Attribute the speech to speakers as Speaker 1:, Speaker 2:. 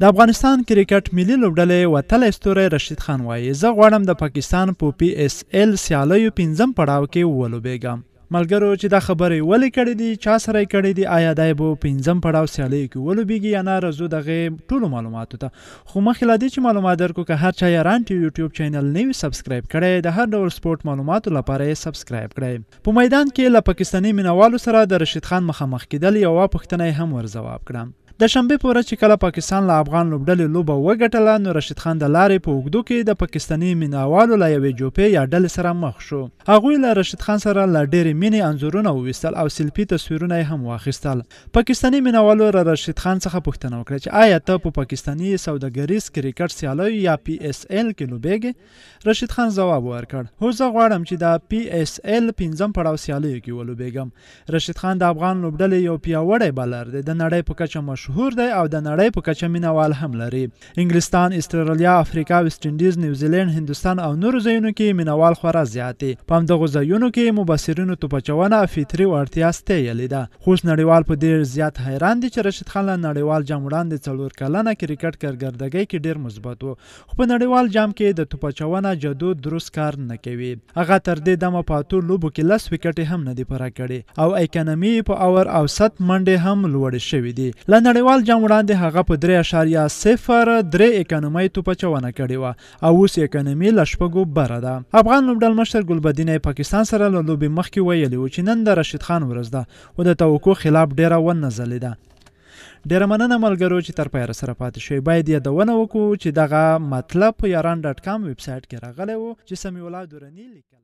Speaker 1: د افغانستان کرکټ ملي لوبډلې وتلی ستوری رشید خان وایي، زه غواړم د پاکستان په پي اېس اېل سیالیو پنځم پړاو کې ولوبېږم. ملګرو چې دا خبرې ولې کړې دي، چا سره یې کړې دي، ایا دی به پنځم پړاو سیالیو کې ولوبېږي یا نه رزو دغې ټولو معلوماتو ته. خو مخکې لا دې چې معلومات درکړو که هر چا یاران ټي وي یوټیوب چینل نه وي سبسکرایب کړی د هر ډول سپورټ معلوماتو لپاره یې سبسکرایب کړئ. په میدان کې له پاکستاني مینوالو سره د رشید خان مخامخ کېدل یوه پوښتنه یې هم ورځواب کړه. د شنبې په ورځ چې کله پاکستان له افغان لوبډلې لوبه وګټله نو رشید خان د لارې په اوږدو کې د پاکستاني مینهوالو له یوې جوپې یا ډلې سره مخ شو. هغوی له رشید خان سره له ډېرې مینې انځورونه وویستل او سیلفي تصویرونه یې هم واخیستل. پاکستاني مینهوالو له رشید خان څخه پوښتنه وکړه چې ایا ته په پاکستاني سوداګریز کرکټ سیالیو یا پي ایس ایل کې لوبېږې؟ رشید خان ځواب ورکړ، هو زه غواړم چې د پي ایس ایل پنځم پړاو سیالیو کې ولوبېږم. رشید خان د افغان لوبډلې یو پیاوړی بالر دی، د نړۍ په کچه مشهور دی او د نړۍ په کچه مینه وال هم لري. انګلستان، اسټرالیا، افریقا، ویسټ انډیز، نیوزیلینډ، هندوستان او نورو ځایونو کې یې مینه وال خورا زیات دي. په همدغو ځایونو کې یې مبصرینو توپچونه فطري وړتیا ستییلې ده. خو اوس نړیوال په دې زیات حیران دي چې رشید خان له نړیوال جام وړاندې څلور کلنه کرکټ کرګردګۍ کې ډېر مثبت و، خو په نړیوال جام کې د توپاچونه جادو دروس کار نه کوي. هغه تر دې دمه په اتو لوبو کې لس ویکټې هم نه دي پوره کړې او ایکنمي یې په اور او ست منډې هم لوړې شوې دي. له نړیوال جام وړاندې هغه په درې اعشاریه صفر درې ایکنمۍ توپاچونه کړې وه او اوس ایکنمي له شپږو بره ده. افغان لوبډلمشر ګلبدینه پاکستان سره له لوبې مخکې ویلي و چې نن د رشیدخان ورځ ده خو د توقع خلاف ډېره ونه ځلېده. ډیره مننه ملګرو چې تر پایه رسره پاتې شوي باید یادونه وکړو چې دغه مطلب په یاران ډاټ کام ویب سایټ کې راغلی و چې سمیع الله درني لیکلی